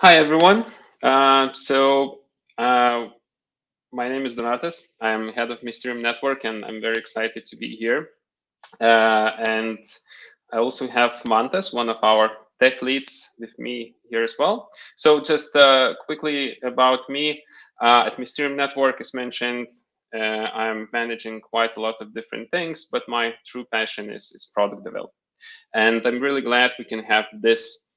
Hi, everyone. Uh, so uh, my name is Donatas. I'm head of Mysterium Network, and I'm very excited to be here. Uh, and I also have Mantas, one of our tech leads with me here as well. So just uh, quickly about me, uh, at Mysterium Network, as mentioned, uh, I'm managing quite a lot of different things, but my true passion is, is product development. And I'm really glad we can have this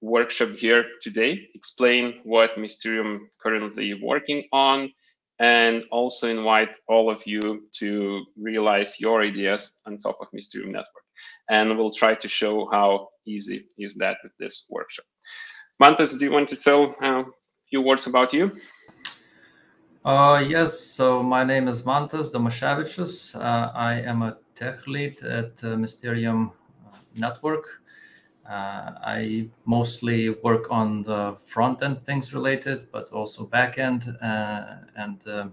workshop here today, explain what Mysterium currently working on, and also invite all of you to realize your ideas on top of Mysterium Network. And we'll try to show how easy is that with this workshop. Mantas, do you want to tell a few words about you? Uh, yes, so my name is Mantas Domashevičius. Uh, I am a tech lead at uh, Mysterium Network. Uh, I mostly work on the front end things related, but also back end. Uh, and uh,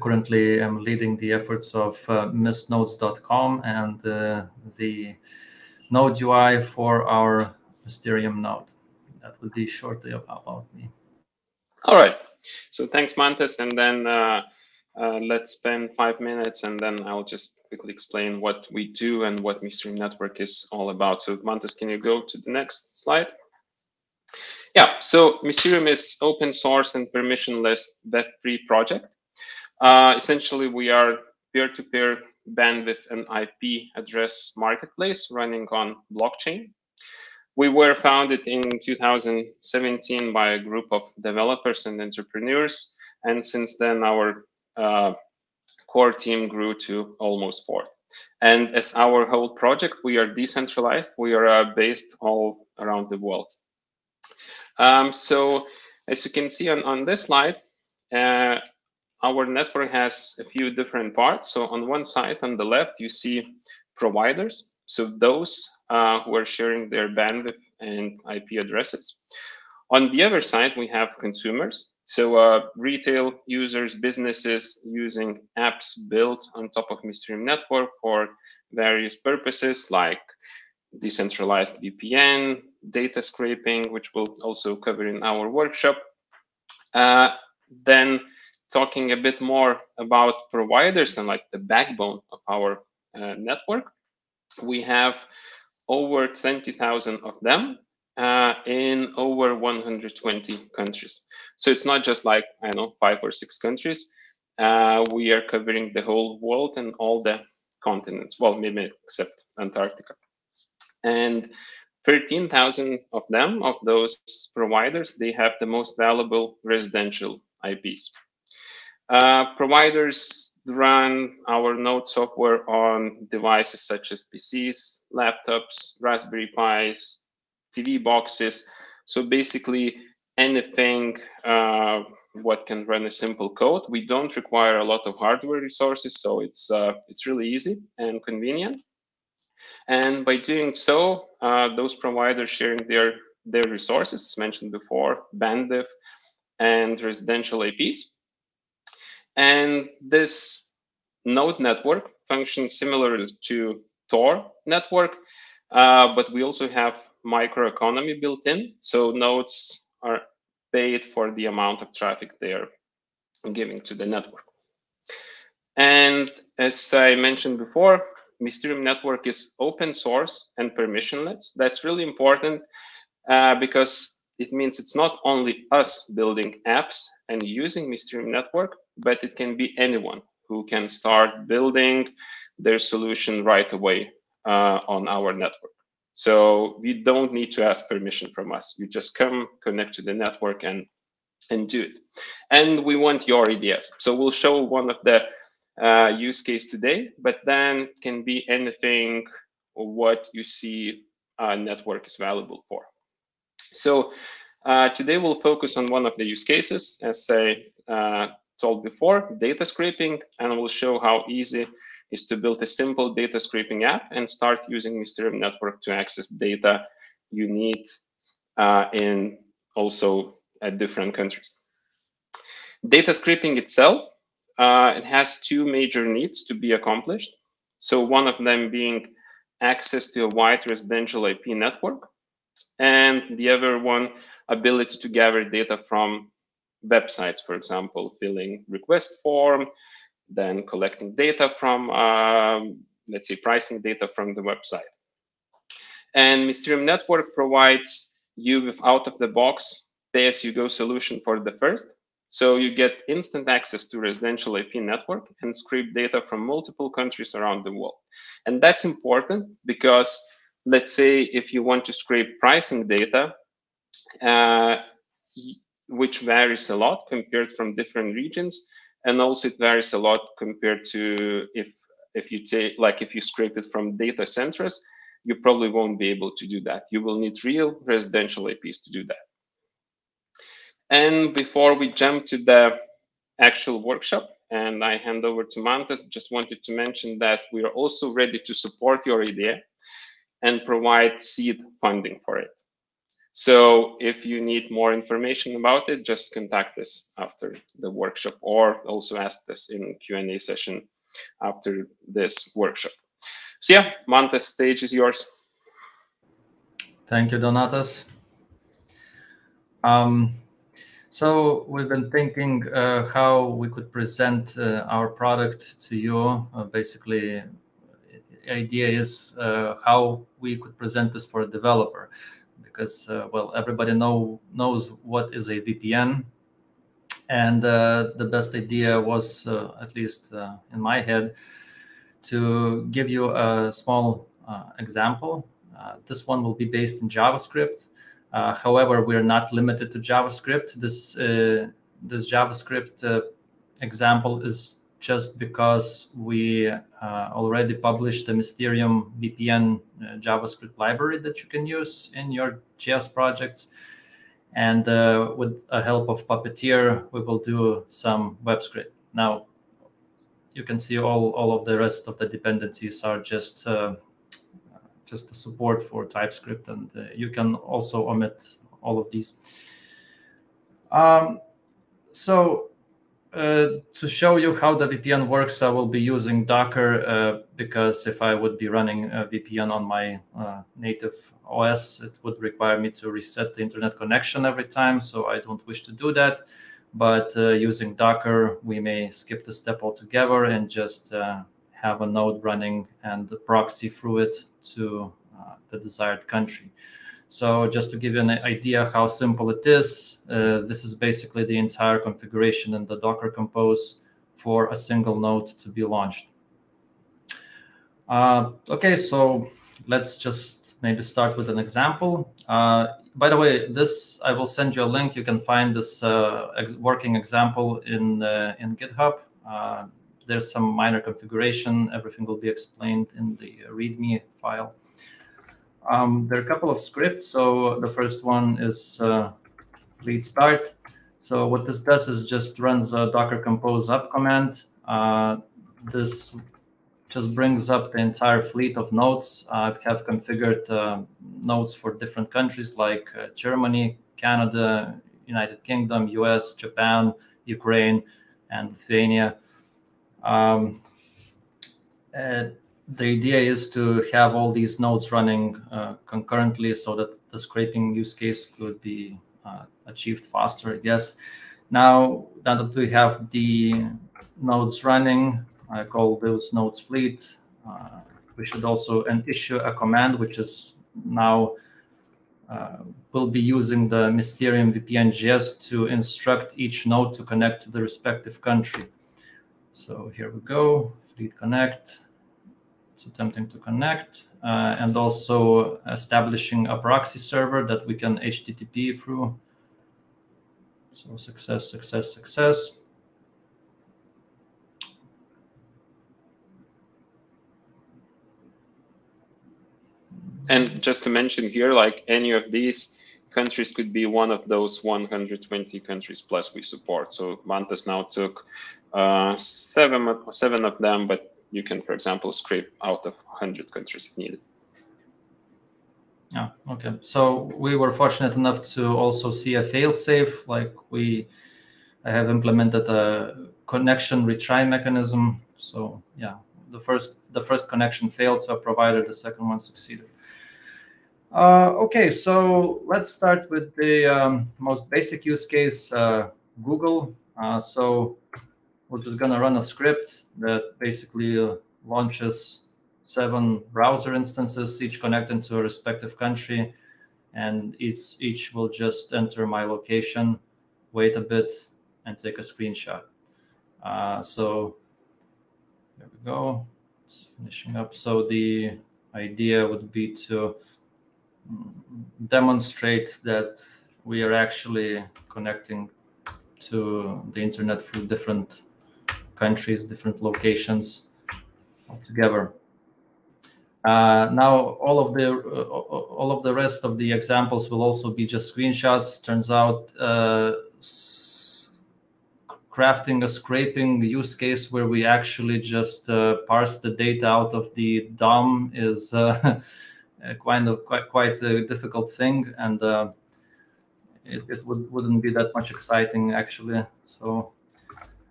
currently, I'm leading the efforts of uh, mystnodes.com and uh, the Node UI for our Mysterium node. That will be shortly about me. All right. So thanks, Mantas. And then uh, let's spend five minutes and then I'll just quickly explain what we do and what Mysterium Network is all about. So Mantas, can you go to the next slide? Yeah, so Mysterium is open source and permissionless Web3 project. Uh, essentially, we are peer-to-peer -peer bandwidth and IP address marketplace running on blockchain. We were founded in 2017 by a group of developers and entrepreneurs. And since then, our core team grew to almost four. And as our whole project, we are decentralized. We are uh, based all around the world. Um, so as you can see on, on this slide, uh, our network has a few different parts. So on one side, on the left, you see providers. So those uh, who are sharing their bandwidth and IP addresses. On the other side, we have consumers. So uh, retail users, businesses using apps built on top of Mysterium Network for various purposes like decentralized VPN, data scraping, which we'll also cover in our workshop. Uh, then talking a bit more about providers and like the backbone of our uh, network, we have over 20,000 of them uh, in over 120 countries. So it's not just like, I know, five or six countries. Uh, we are covering the whole world and all the continents, well, maybe except Antarctica. And 13,000 of them, of those providers, they have the most valuable residential IPs. Uh, providers run our node software on devices such as PCs, laptops, Raspberry Pis, TV boxes. So basically anything uh, what can run a simple code. We don't require a lot of hardware resources, so it's uh, it's really easy and convenient. And by doing so, uh, those providers sharing their their resources, as mentioned before, bandwidth and residential IPs. And this node network functions similar to Tor network, uh, but we also have microeconomy built in. So nodes are paid for the amount of traffic they are giving to the network. And as I mentioned before, Mysterium Network is open source and permissionless. That's really important uh, because it means it's not only us building apps and using Mysterium Network, but it can be anyone who can start building their solution right away uh, on our network. So you don't need to ask permission from us. You just come, connect to the network and, and do it. And we want your ideas. So we'll show one of the uh, use case today, but then can be anything what you see a network is valuable for. So uh, today we'll focus on one of the use cases, as I uh, told before, data scraping, and we'll show how easy is to build a simple data scraping app and start using Mysterium Network to access data you need uh, in also at different countries. Data scraping itself, uh, it has two major needs to be accomplished. So one of them being access to a wide residential IP network, and the other one ability to gather data from websites, for example, filling request form, then collecting data from, um, let's say, pricing data from the website. And Mysterium Network provides you with out-of-the-box pay-as-you-go solution for the first. So you get instant access to residential IP network and scrape data from multiple countries around the world. And that's important because let's say if you want to scrape pricing data, uh, which varies a lot compared from different regions, and also it varies a lot compared to if if you take like if you scrape it from data centers, you probably won't be able to do that. You will need real residential IPs to do that. And before we jump to the actual workshop, and I hand over to Mantas, just wanted to mention that we are also ready to support your idea and provide seed funding for it. So if you need more information about it, just contact us after the workshop or also ask us in Q&A session after this workshop. So yeah, Mantas, stage is yours. Thank you, Donatas. Um, so we've been thinking uh, how we could present uh, our product to you. Uh, basically, idea is uh, how we could present this for a developer, because uh, well, everybody know knows what is a VPN, and uh, the best idea was, at least in my head, to give you a small example. this one will be based in JavaScript. Uh, however, we're not limited to JavaScript. This uh, this JavaScript uh, example is just because we uh, already published the Mysterium VPN uh, JavaScript library that you can use in your JS projects. And uh, with the help of Puppeteer, we will do some web script. Now, you can see all, all of the rest of the dependencies are just just the support for TypeScript, and uh, you can also omit all of these. Um, so uh, to show you how the VPN works, I will be using Docker uh, because if I would be running a VPN on my uh, native OS, it would require me to reset the internet connection every time. So I don't wish to do that. But uh, using Docker, we may skip the step altogether and just uh, have a node running and the proxy through it to uh, the desired country. So just to give you an idea how simple it is, uh, this is basically the entire configuration in the Docker Compose for a single node to be launched. Uh, okay, so let's just maybe start with an example. Uh, by the way, this I will send you a link. You can find this uh, ex working example in uh, in GitHub. Uh, there's some minor configuration. Everything will be explained in the README file. Um, there are a couple of scripts. So the first one is uh, lead start. So what this does is just runs a docker compose up command. Uh, this just brings up the entire fleet of nodes. I have configured uh, nodes for different countries like uh, Germany, Canada, United Kingdom, US, Japan, Ukraine, and Lithuania. Um, the idea is to have all these nodes running uh, concurrently so that the scraping use case could be uh, achieved faster, I guess. Now, now that we have the nodes running, I call those nodes fleet. Uh, we should also issue a command, which is now uh, will be using the Mysterium VPN JS to instruct each node to connect to the respective country. So here we go, fleet connect. Attempting to connect uh, and also establishing a proxy server that we can HTTP through. So success, success, success. And just to mention here, like any of these countries could be one of those 120 countries plus we support. So Mantas now took uh, seven, seven of them, but you can, for example, scrape out of 100 countries if needed. Yeah, okay. So we were fortunate enough to also see a fail-safe, like we I have implemented a connection retry mechanism. So yeah, the first the first connection failed to a provider, the second one succeeded. Uh, okay, so let's start with the um, most basic use case, uh, Google. Uh, so we're just gonna run a script that basically uh, launches seven browser instances, each connected to a respective country, and each each will just enter my location, wait a bit, and take a screenshot. Uh, so there we go. It's finishing up. So the idea would be to demonstrate that we are actually connecting to the internet through different countries, different locations altogether. Uh, now, all of the uh, all of the rest of the examples will also be just screenshots. Turns out, uh, crafting a scraping use case where we actually just uh, parse the data out of the DOM is uh, kind of quite quite a difficult thing, and uh, it, it would wouldn't be that much exciting actually. So.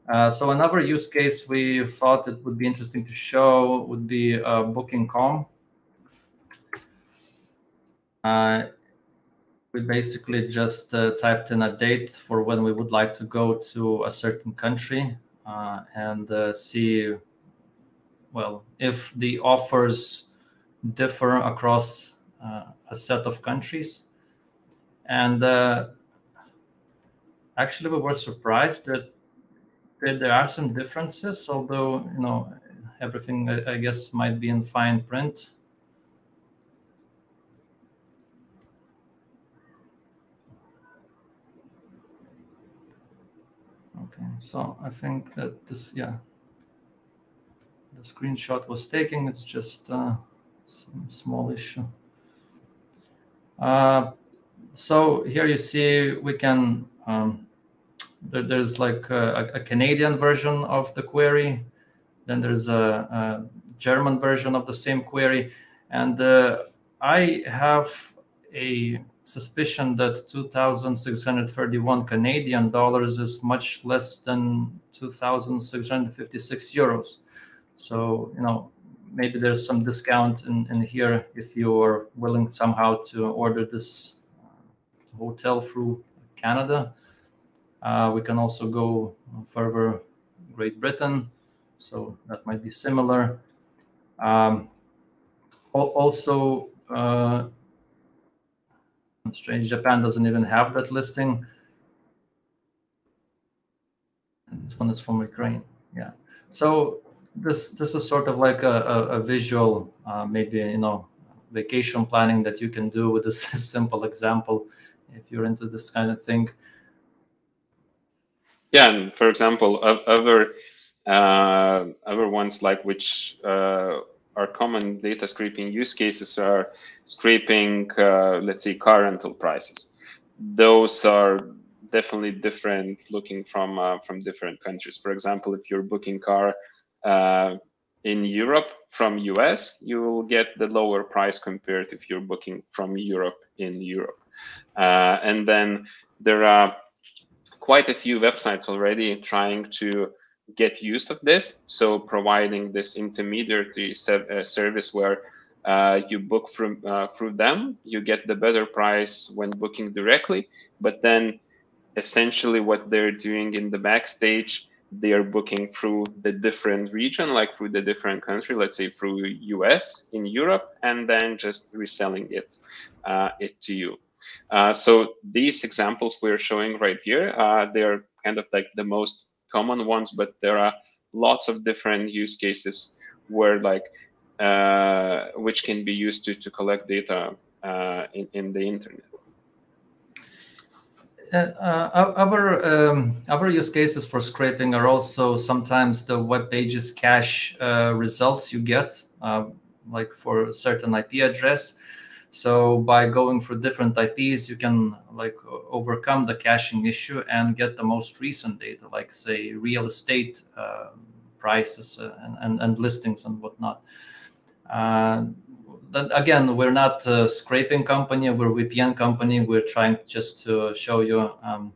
Uh, so another use case we thought it would be interesting to show would be uh, Booking.com. Uh, we basically just uh, typed in a date for when we would like to go to a certain country uh, and see, well, if the offers differ across a set of countries. And actually, we were surprised that there, there are some differences, although you know everything I, I guess might be in fine print. Okay, so I think that this, yeah, the screenshot was taken. It's just uh, some small issue. Uh, so here you see we can um, there's like a, a, Canadian version of the query. Then there's a, a German version of the same query. And uh, I have a suspicion that 2,631 Canadian dollars is much less than 2,656 euros. So, you know, maybe there's some discount in, in here if you're willing somehow to order this hotel through Canada. Uh, we can also go further Great Britain, so that might be similar. Um, also, uh, strange, Japan doesn't even have that listing. And this one is from Ukraine. Yeah. So this this is sort of like a, a, a visual, uh, maybe you know, vacation planning that you can do with this simple example if you're into this kind of thing yeah, and for example, other uh, other ones like which uh, are common data scraping use cases are scraping, uh, let's say, car rental prices. Those are definitely different looking from uh, from different countries. For example, if you're booking car uh, in Europe from US, you will get the lower price compared if you're booking from Europe in Europe. Uh, and then there are quite a few websites already trying to get used of this. So providing this intermediary uh, service where uh, you book from uh, through them, you get the better price when booking directly. But then, essentially, what they're doing in the backstage, they are booking through the different region, like through the different country. Let's say through US in Europe, and then just reselling it uh, it to you. Uh, so these examples we're showing right here, uh, they're kind of like the most common ones, but there are lots of different use cases where like uh, which can be used to, to collect data uh, in, in the internet. Uh, uh, other um, other use cases for scraping are also sometimes the web pages cache results you get, like for a certain IP address. So by going for different IPs, you can like overcome the caching issue and get the most recent data, like say real estate uh, prices and, and, and, listings and whatnot. Uh, then again, we're not a scraping company, we're a VPN company. We're trying just to show you um,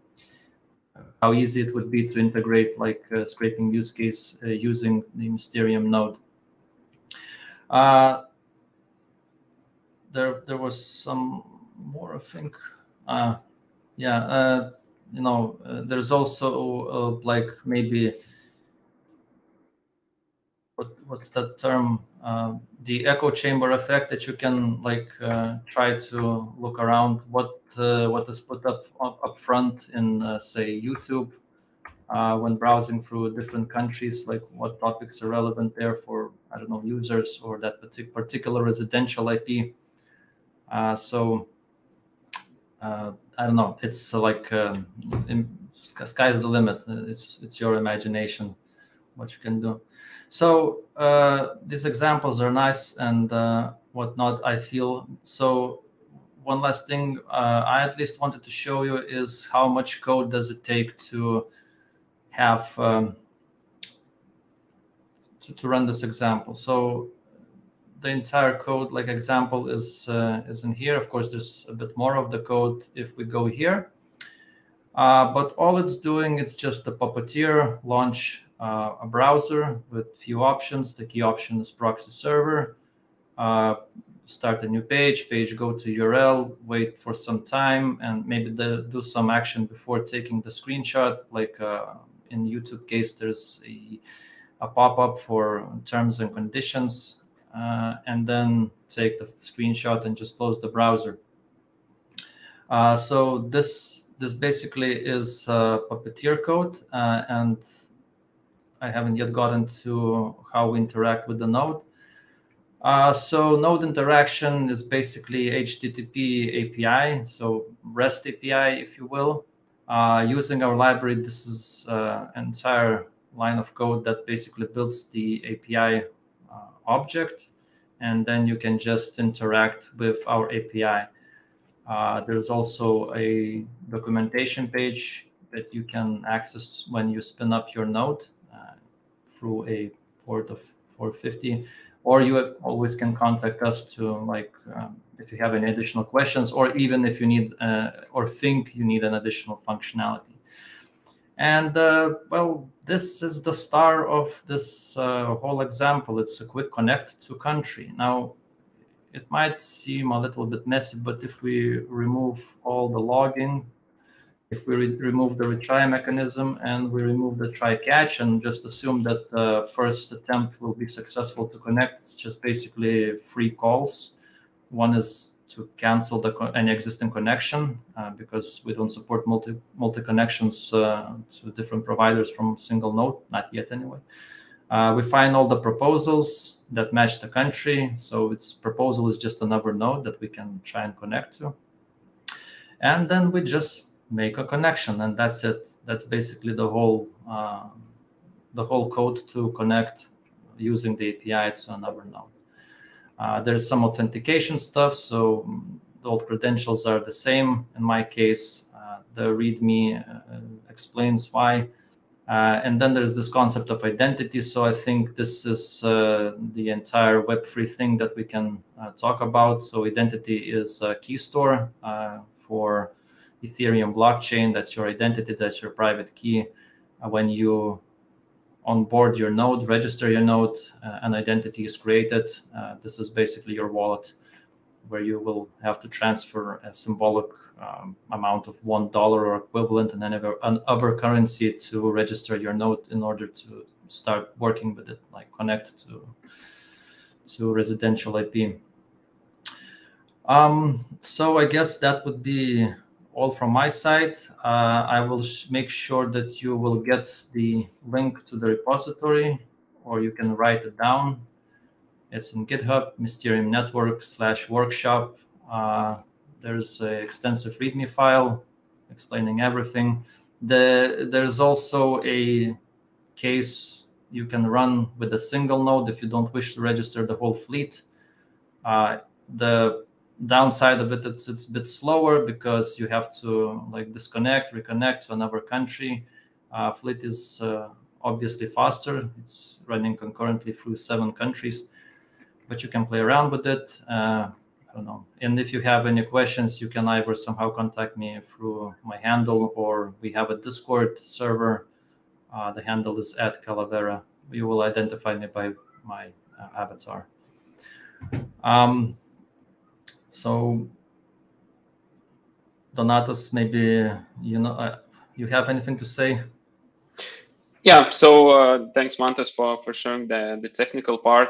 how easy it would be to integrate like scraping use case uh, using the Mysterium node. Uh, there there was some more, I think. Uh, yeah, uh, you know, uh, there's also uh, like maybe what what's that term? Uh, the echo chamber effect that you can like uh, try to look around what what is put up up, front in say YouTube uh, when browsing through different countries, like what topics are relevant there for I don't know users or that partic- particular residential IP. Uh, so I don't know. It's like um, sky's the limit. It's it's your imagination what you can do. So uh, these examples are nice and uh, whatnot. I feel so. One last thing uh, I at least wanted to show you is how much code does it take to have um, to, to run this example. So the entire code, like example, is uh, is in here. Of course, there's a bit more of the code if we go here. Uh, but all it's doing, it's just the Puppeteer launch uh, a browser with few options. The key option is proxy server. Uh, start a new page, page go to URL, wait for some time, and maybe the, do some action before taking the screenshot. Like uh, in YouTube case, there's a, a pop-up for terms and conditions, uh, and then take the screenshot and just close the browser. Uh, so this this basically is uh, Puppeteer code, and I haven't yet gotten to how we interact with the node. Uh, so node interaction is basically HTTP API, so REST API, if you will. Uh, using our library, this is uh, an entire line of code that basically builds the API uh, object, and then you can just interact with our API. Uh, there's also a documentation page that you can access when you spin up your node through a port of 450 or you always can contact us to like um, if you have any additional questions or even if you need uh, or think you need an additional functionality and uh, well this is the star of this uh, whole example it's a quick connect to country now it might seem a little bit messy but if we remove all the logging if we re remove the retry mechanism and we remove the try catch and just assume that the first attempt will be successful to connect, it's just basically three calls. One is to cancel the any existing connection uh, because we don't support multi multi connections uh, to different providers from single node, not yet anyway. Uh, we find all the proposals that match the country. So its proposal is just another node that we can try and connect to. And then we just make a connection and that's it that's basically the whole uh, the whole code to connect using the api to another node uh, there's some authentication stuff so all credentials are the same in my case uh, the readme uh, explains why uh, and then there's this concept of identity so i think this is uh, the entire web3 thing that we can talk about so identity is a key store for Ethereum blockchain. That's your identity. That's your private key. When you onboard your node, register your node, uh, an identity is created. Uh, this is basically your wallet, where you will have to transfer a symbolic um, amount of one dollar or equivalent in any other currency to register your node in order to start working with it, like connect to to residential IP. Um, so I guess that would be all from my side. Uh, I will make sure that you will get the link to the repository or you can write it down. It's in GitHub, Mysterium Network slash workshop. Uh, there's an extensive README file explaining everything. The, there's also a case you can run with a single node if you don't wish to register the whole fleet. Uh, the downside of it it's it's a bit slower because you have to like disconnect reconnect to another country. Uh, fleet is uh, obviously faster. It's running concurrently through seven countries but you can play around with it. Uh, i don't know. And if you have any questions you can either somehow contact me through my handle or we have a discord server. Uh, the handle is at calavera. You will identify me by my uh, avatar. Um, so Donatas, maybe you know uh, you have anything to say? Yeah. So uh, thanks, Mantas, for for showing the the technical part.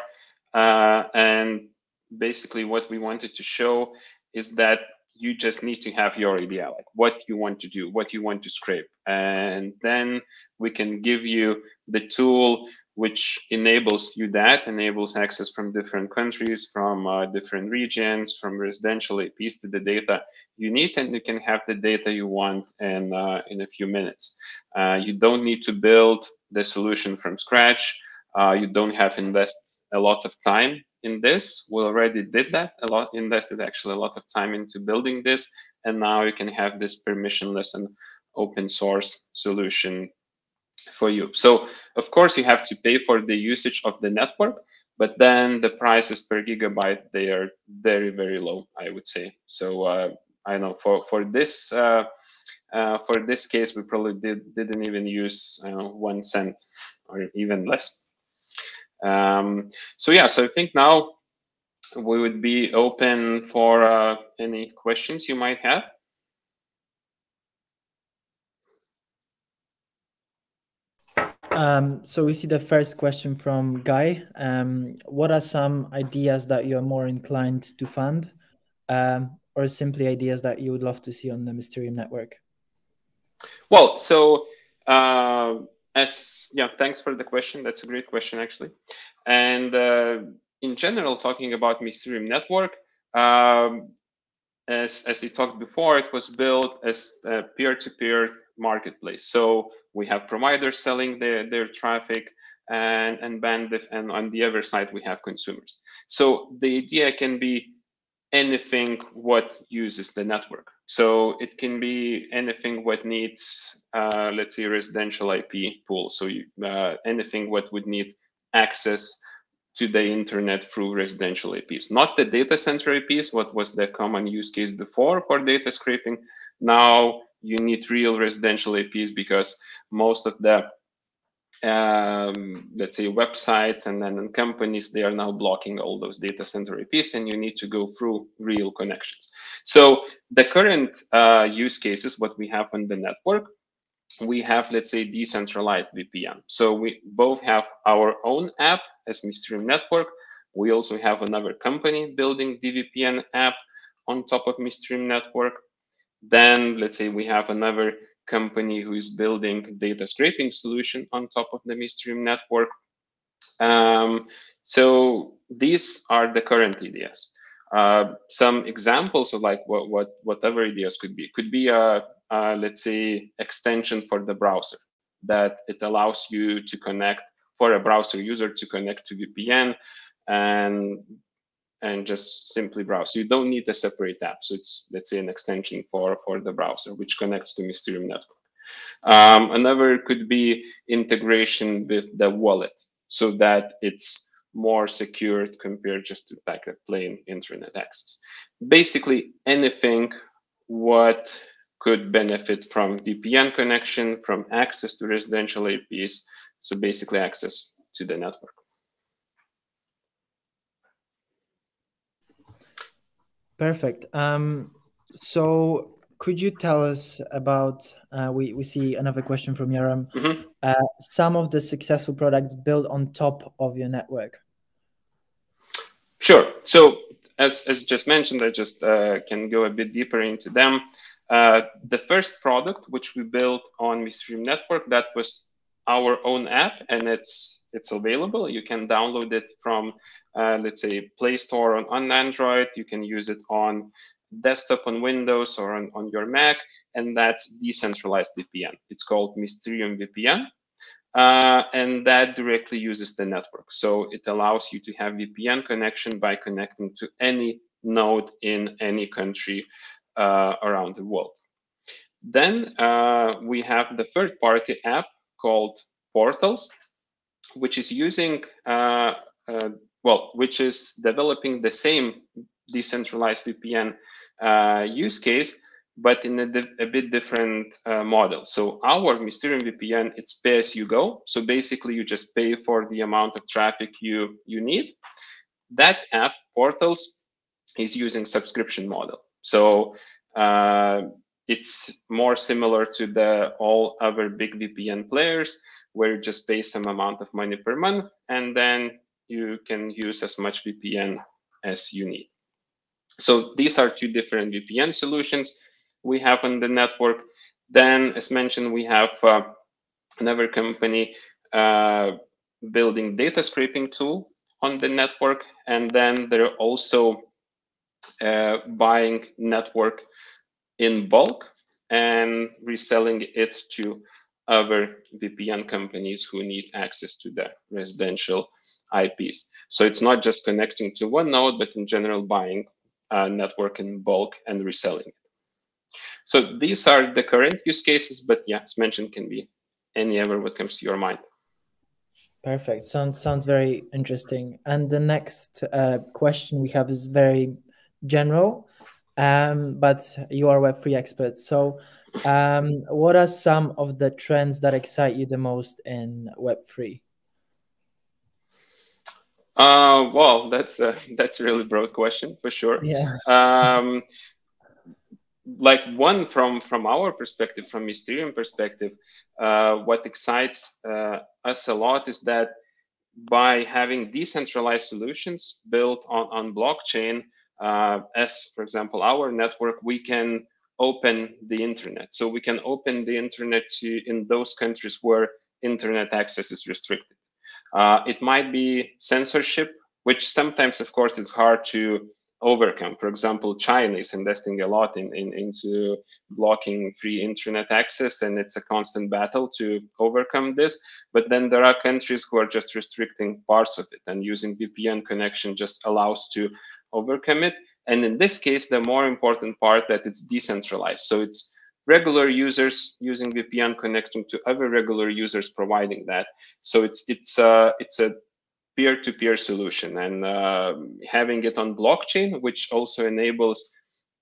Uh, and basically, what we wanted to show is that you just need to have your idea, like what you want to do, what you want to scrape, and then we can give you the tool which enables you that enables access from different countries, from uh, different regions, from residential IPs to the data you need, and you can have the data you want in uh, in a few minutes. Uh, you don't need to build the solution from scratch. Uh, you don't have invest a lot of time in this. We already did that a lot, invested actually a lot of time into building this, and now you can have this permissionless and open source solution for you. So of course you have to pay for the usage of the network, but then the prices per gigabyte they are very very low, I would say. So uh, I know for for this uh, uh, for this case we probably did didn't even use uh, one cent or even less. Um, so yeah, so I think now we would be open for uh, any questions you might have. Um, so we see the first question from Guy. Um, what are some ideas that you're more inclined to fund, um, or simply ideas that you would love to see on the Mysterium network? Well, so uh, as yeah, thanks for the question. That's a great question actually. And uh, in general, talking about Mysterium network, um, as as we talked before, it was built as a peer-to-peer marketplace. So we have providers selling their, their traffic and, and bandwidth, and on the other side, we have consumers. So the idea can be anything what uses the network. So it can be anything what needs, uh, let's say, residential IP pool. So you, uh, anything what would need access to the internet through residential IPs, not the data center IPs, what was the common use case before for data scraping. Now you need real residential IPs because most of the um, let's say websites and then companies they are now blocking all those data center IPs and you need to go through real connections. So the current uh, use cases what we have on the network we have let's say decentralized VPN. So we both have our own app as Mysterium Network. We also have another company building DVPN app on top of Mysterium Network. Then let's say we have another company who is building data scraping solution on top of the Mysterium network. Um, so these are the current ideas. Uh, some examples of like what, what whatever ideas could be could be a, a let's say extension for the browser that it allows you to connect for a browser user to connect to VPN and and just simply browse. You don't need a separate app. So it's, let's say, an extension for, for the browser, which connects to Mysterium Network. Um, another could be integration with the wallet so that it's more secured compared just to like a plain internet access. Basically, anything what could benefit from VPN connection, from access to residential IPs, so basically access to the network. Perfect. Um, so could you tell us about, uh, we, we see another question from Yaram, mm -hmm. uh, some of the successful products built on top of your network? Sure. So as, as just mentioned, I just uh, can go a bit deeper into them. Uh, the first product which we built on Mysterium Network, that was our own app and it's it's available. You can download it from uh, let's say Play Store on, on Android. You can use it on desktop on Windows or on, on your Mac, and that's decentralized VPN. It's called Mysterium VPN. Uh, and that directly uses the network. So it allows you to have VPN connection by connecting to any node in any country uh, around the world. Then uh, we have the third party app called Portals, which is using uh, uh, well, which is developing the same decentralized VPN uh, use case, but in a, a bit different uh, model. So our Mysterium VPN, it's pay as you go. So basically, you just pay for the amount of traffic you you need. That app, Portals, is using subscription model. So uh, it's more similar to the all other big VPN players, where you just pay some amount of money per month, and then you can use as much VPN as you need. So these are two different VPN solutions we have on the network. Then, as mentioned, we have uh, another company uh, building data scraping tool on the network, and then they're also uh, buying network in bulk and reselling it to other VPN companies who need access to the residential IPs. So it's not just connecting to one node, but in general buying a network in bulk and reselling it. So these are the current use cases, but yeah, as mentioned, can be any ever what comes to your mind. Perfect. Sounds sounds very interesting. And the next uh, question we have is very general, um, but you are Web3 expert. So, um, what are some of the trends that excite you the most in Web3? Uh, well, that's a that's a really broad question for sure. Yeah. Um, like one from from our perspective, from Mysterium perspective, uh, what excites uh, us a lot is that by having decentralized solutions built on on blockchain, uh, as for example our network, we can open the internet. So we can open the internet to in those countries where internet access is restricted. Uh, it might be censorship, which sometimes, of course, is hard to overcome. For example, China is investing a lot in, in, into blocking free internet access, and it's a constant battle to overcome this. But then there are countries who are just restricting parts of it, and using VPN connection just allows to overcome it. And in this case, the more important part that it's decentralized. So it's regular users using VPN connecting to other regular users providing that. So it's it's uh, it's a peer-to-peer solution and uh, having it on blockchain, which also enables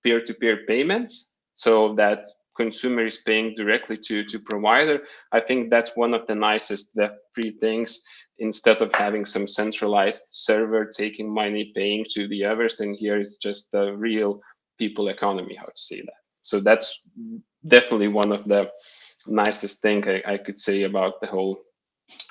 peer-to-peer payments, so that consumer is paying directly to to provider. I think that's one of the nicest the free things instead of having some centralized server taking money paying to the others and here it's just the real people economy how to say that so that's definitely one of the nicest thing I, I could say about the whole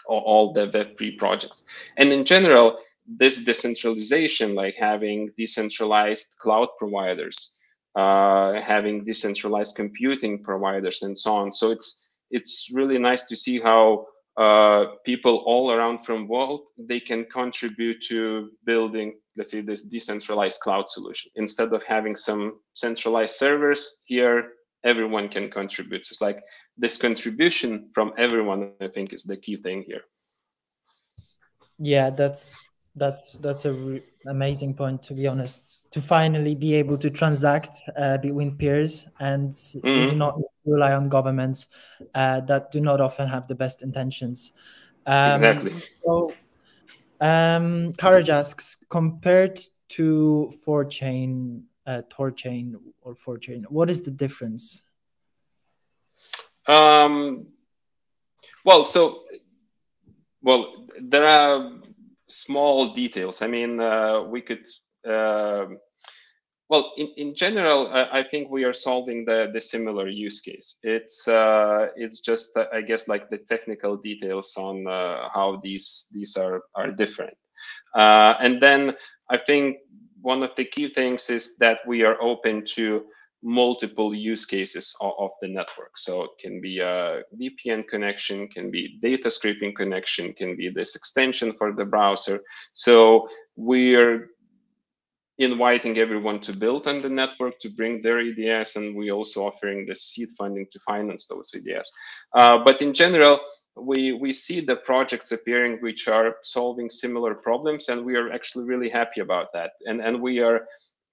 all the web3 projects. And in general this decentralization like having decentralized cloud providers uh, having decentralized computing providers and so on. So it's it's really nice to see how uh, people all around from world they can contribute to building let's say this decentralized cloud solution. Instead of having some centralized servers here everyone can contribute. So it's like this contribution from everyone i think is the key thing here. Yeah that's that's that's a amazing point to be honest. To finally be able to transact uh, between peers and mm-hmm. we do mm-hmm. not rely on governments uh, that do not often have the best intentions. Um, exactly. so um, Courage asks compared to 4chain uh, Thorchain or 4chain what is the difference um, well so well there are small details. I mean, uh, we could. Uh, well, in, in general, uh, I think we are solving the, the similar use case. It's uh, it's just uh, I guess like the technical details on uh, how these these are are different. and then I think one of the key things is that we are open to multiple use cases of, of, the network. So it can be a VPN connection, can be data scraping connection, can be this extension for the browser. So we're inviting everyone to build on the network to bring their ideas, and we also offering the seed funding to finance those ideas. Uh, but in general, we we see the projects appearing which are solving similar problems, and we are actually really happy about that. And and we are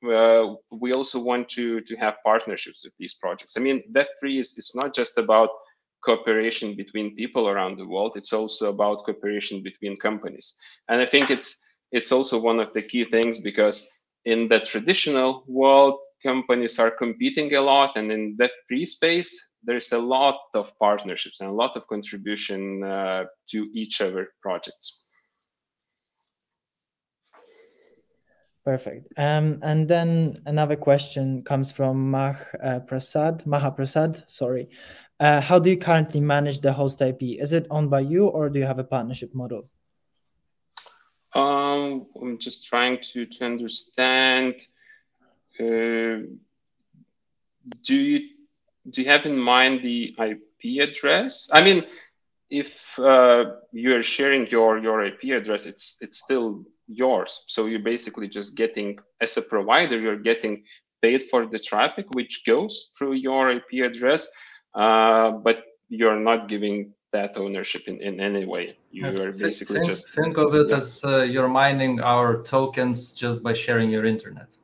uh, we also want to to have partnerships with these projects. I mean, Web3 is it's not just about cooperation between people around the world. It's also about cooperation between companies. And I think it's it's also one of the key things because in the traditional world, companies are competing a lot, and in that free space, there's a lot of partnerships and a lot of contribution uh, to each other projects. Perfect. Um, and then another question comes from Mah uh, Prasad, Maha Prasad. Sorry. Uh, how do you currently manage the host IP? Is it owned by you, or do you have a partnership model? Um, I'm just trying to to understand. Uh, do you do you have in mind the IP address? I mean, if uh, you're sharing your your IP address, it's it's still yours. So you're basically just getting as a provider, you're getting paid for the traffic which goes through your IP address, uh, but you're not giving that ownership in, in any way. You are basically think, just think of it yeah. as uh, you're mining our tokens just by sharing your internet.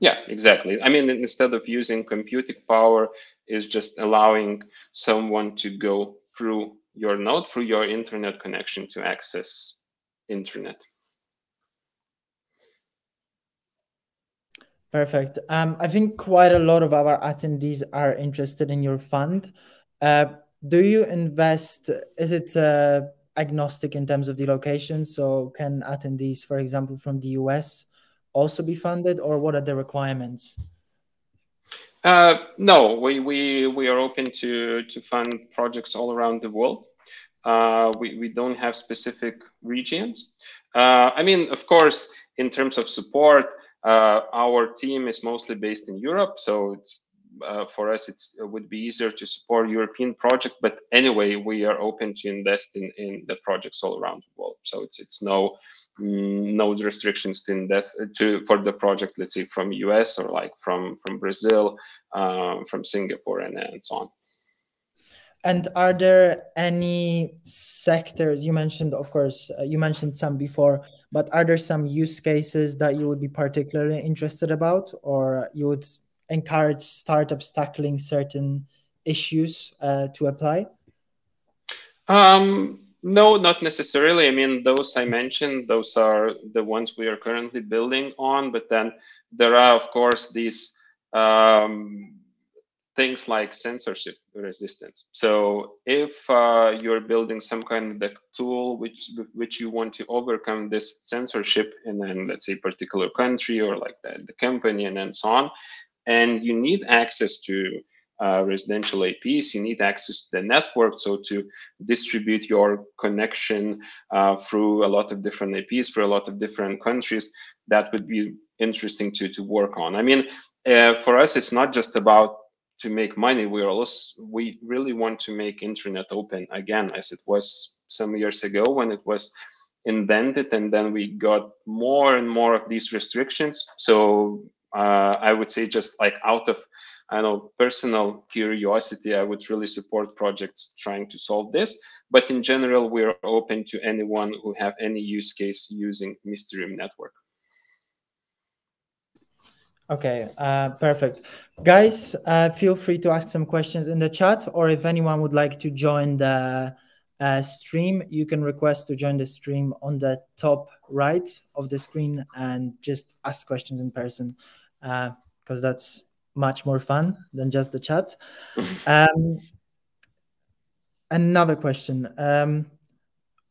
Yeah, exactly. I mean, instead of using computing power, is just allowing someone to go through your node, through your internet connection to access internet. Perfect. Um, I think quite a lot of our attendees are interested in your fund. Uh, do you invest? Is it uh, agnostic in terms of the location? So can attendees, for example, from the US, also be funded, or what are the requirements? Uh, no, we, we we are open to to fund projects all around the world. Uh, we we don't have specific regions. Uh, I mean, of course, in terms of support, uh, our team is mostly based in Europe, so it's uh, for us it would be easier to support European projects. But anyway, we are open to invest in, in the projects all around the world. So it's it's no mm, no restrictions to invest to for the project. Let's say from US or like from from Brazil, um, from Singapore, and, and so on. And are there any sectors you mentioned? Of course, uh, you mentioned some before, but are there some use cases that you would be particularly interested about, or you would encourage startups tackling certain issues uh, to apply? Um, no, not necessarily. I mean, those I mentioned, those are the ones we are currently building on. But then there are, of course, these um, things like censorship resistance. So if uh, you're building some kind of tool which which you want to overcome this censorship in, then let's say particular country or like the, the company and then so on, and you need access to uh, residential IPs, you need access to the network. So to distribute your connection uh, through a lot of different IPs for a lot of different countries, that would be interesting to, to work on. I mean, uh, for us, it's not just about to make money. We are also we really want to make internet open again, as it was some years ago when it was invented, and then we got more and more of these restrictions. So uh, I would say just like out of I know personal curiosity, I would really support projects trying to solve this. But in general, we're open to anyone who have any use case using Mysterium network. Okay, uh, perfect. Guys, uh, feel free to ask some questions in the chat, or if anyone would like to join the uh, stream, you can request to join the stream on the top right of the screen and just ask questions in person because uh, that's much more fun than just the chat. Um, another question. Um,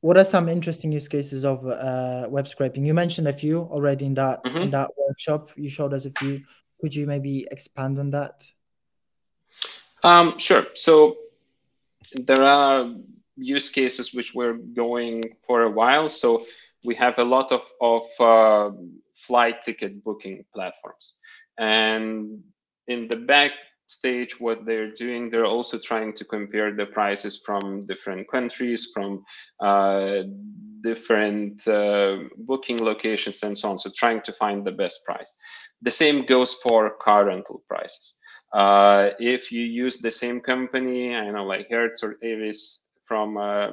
what are some interesting use cases of uh, web scraping? You mentioned a few already in that mm-hmm. in that workshop. You showed us a few. Could you maybe expand on that? Um, sure. So there are use cases which we're going for a while. So we have a lot of of uh, flight ticket booking platforms. And in the back stage, what they're doing, they're also trying to compare the prices from different countries, from uh, different uh, booking locations, and so on. So trying to find the best price. The same goes for car rental prices. Uh, if you use the same company, I know like Hertz or Avis from a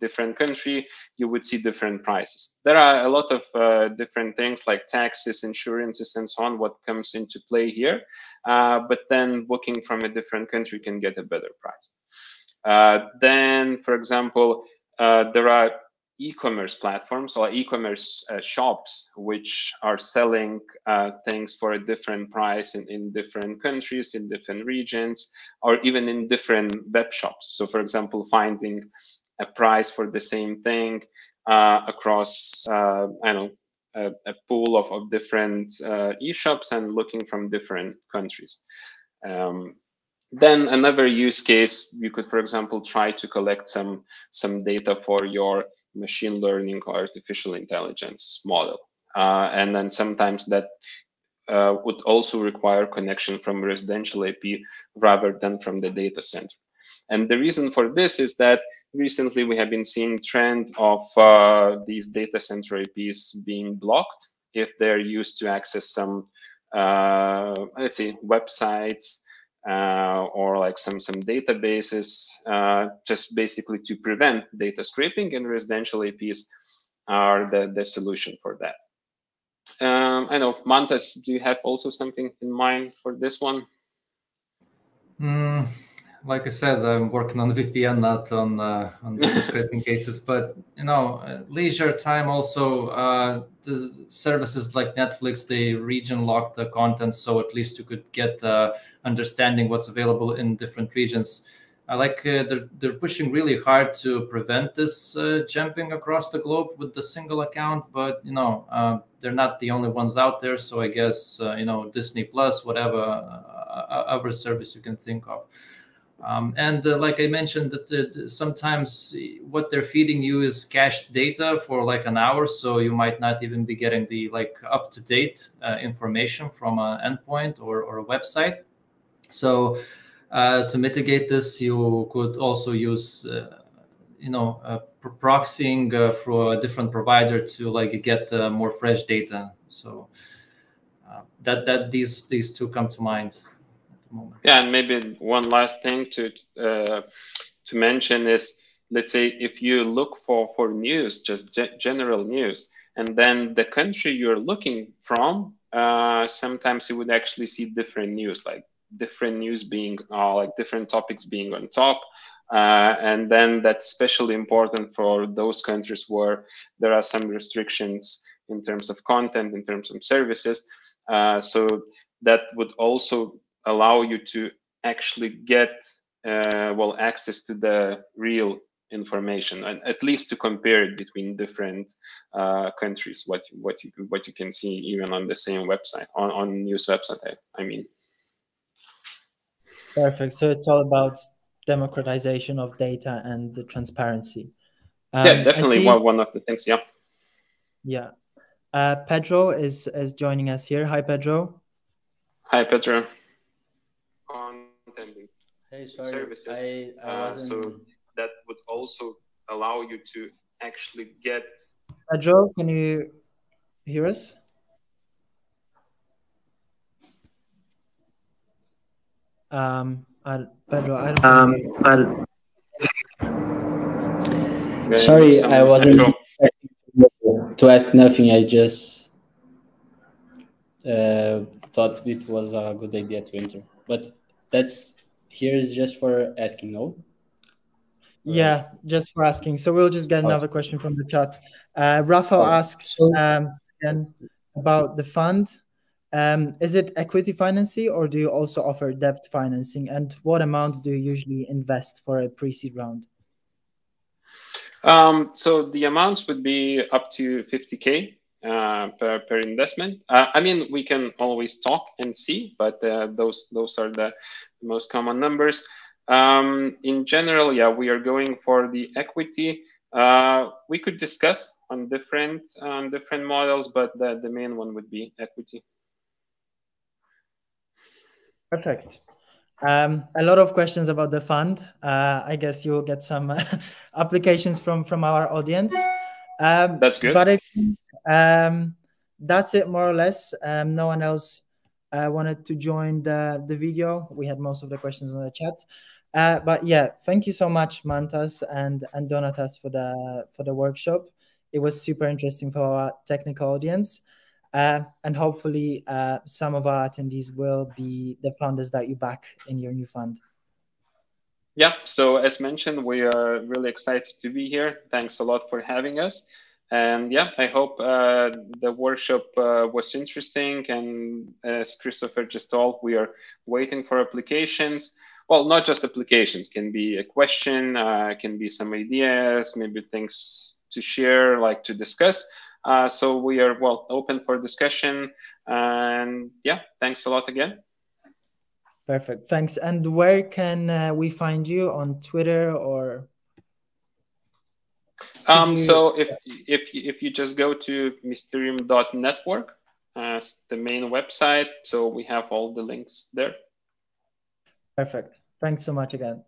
different country, you would see different prices. There are a lot of uh, different things like taxes, insurances, and so on, what comes into play here. Uh, but then booking from a different country can get a better price. Uh, then, for example, uh, there are e-commerce platforms or e-commerce uh, shops which are selling uh, things for a different price in, in different countries in different regions or even in different web shops so for example finding a price for the same thing uh, across uh, i know a, a pool of, of different uh, e-shops and looking from different countries. Um, then another use case, you could, for example, try to collect some, some data for your machine learning or artificial intelligence model. Uh, and then sometimes that uh, would also require connection from residential IP rather than from the data center. And the reason for this is that recently we have been seeing trend of uh, these data center IPs being blocked if they're used to access some, uh, let's see, websites uh, or like some some databases, uh, just basically to prevent data scraping. And residential IPs are the the solution for that. Um, I know, Mantas, do you have also something in mind for this one? Mm, like I said, I'm working on VPN, not on uh, on data scraping cases. But you know, uh, leisure time also. Uh, the services like Netflix, they region lock the content, so at least you could get uh, understanding what's available in different regions. I like uh, they're they're pushing really hard to prevent this uh, jumping across the globe with the single account, but you know uh, they're not the only ones out there. So I guess uh, you know Disney Plus, whatever uh, other service you can think of. Um, and uh, like I mentioned, that sometimes what they're feeding you is cached data for like an hour, so you might not even be getting the like up to date uh, information from an endpoint or, or a website. So uh, to mitigate this, you could also use, uh, you know, proxying uh, through a different provider to like get uh, more fresh data. So that that these these two come to mind moment. Yeah, and maybe one last thing to uh, to mention is, let's say, if you look for for news, just ge general news, and then the country you're looking from, uh, sometimes you would actually see different news, like different news being uh, like different topics being on top. Uh, and then that's especially important for those countries where there are some restrictions in terms of content, in terms of services. Uh, so that would also allow you to actually get uh, well access to the real information and at least to compare it between different uh, countries what what you what you can see even on the same website on, on news website I, I mean. Perfect. So it's all about democratization of data and the transparency. Um, yeah definitely see, one, one of the things yeah. Yeah. Uh, pedro is is joining us here. Hi pedro. Hi pedro hey, sorry, services. I, I uh, so that would also allow you to actually get. Pedro, can you hear us? Um, I'll, Pedro, I don't. Um, I'll... Sorry, I wasn't to ask nothing. I just uh, thought it was a good idea to enter, but that's here is just for asking, no? Yeah, just for asking. So we'll just get another question from the chat. Uh, Rafael asks um, again about the fund. Um, is it equity financing or do you also offer debt financing? And what amount do you usually invest for a pre-seed round? Um, so the amounts would be up to 50K uh, per, per investment. Uh, I mean, we can always talk and see, but uh, those those are the most common numbers. Um, in general, yeah, we are going for the equity. Uh, we could discuss on different on different models, but the, the main one would be equity. Perfect. Um, a lot of questions about the fund. Uh, I guess you'll get some applications from from our audience. Um, that's good. But it, um, that's it, more or less. Um, no one else uh, wanted to join the, the video. We had most of the questions in the chat. Uh, but yeah, thank you so much, Mantas and, and Donatas for the for the workshop. It was super interesting for our technical audience. Uh, and hopefully uh, some of our attendees will be the founders that you back in your new fund. Yeah, so as mentioned, we are really excited to be here. Thanks a lot for having us. And yeah, I hope uh, the workshop uh, was interesting. And as Christopher just told, we are waiting for applications. Well, not just applications, can be a question, uh, can be some ideas, maybe things to share, like to discuss. Uh, so we are well open for discussion. And yeah, thanks a lot again. Perfect. Thanks. And where can uh, we find you on Twitter or? Um. So if if if you just go to mysterium.network as the main website, so we have all the links there. Perfect. Thanks so much again.